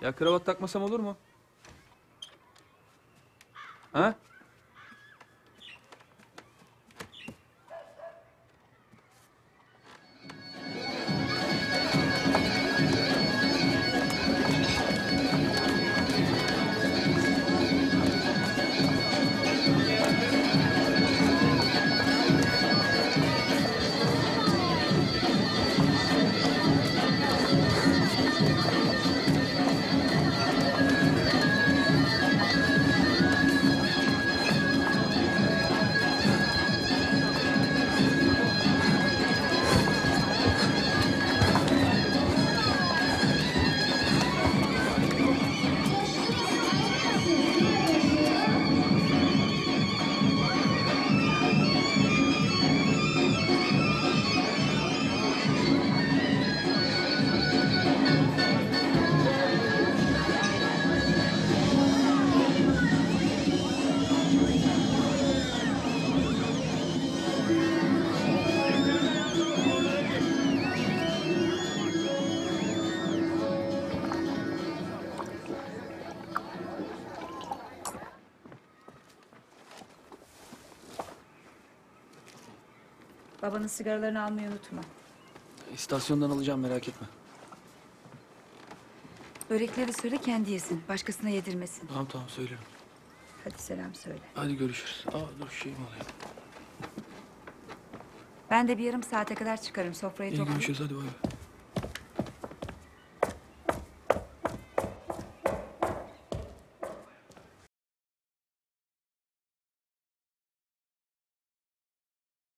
Ya kravat takmasam olur mu? Ha? Babanın sigaralarını almayı unutma. İstasyondan alacağım merak etme. Börekleri söyle kendi yesin. Başkasına yedirmesin. Tamam tamam söylerim. Hadi selam söyle. Hadi görüşürüz. Aa dur şeyim alayım. Ben de bir yarım saate kadar çıkarım. Sofrayı İyi toplayayım. görüşürüz hadi bay bay.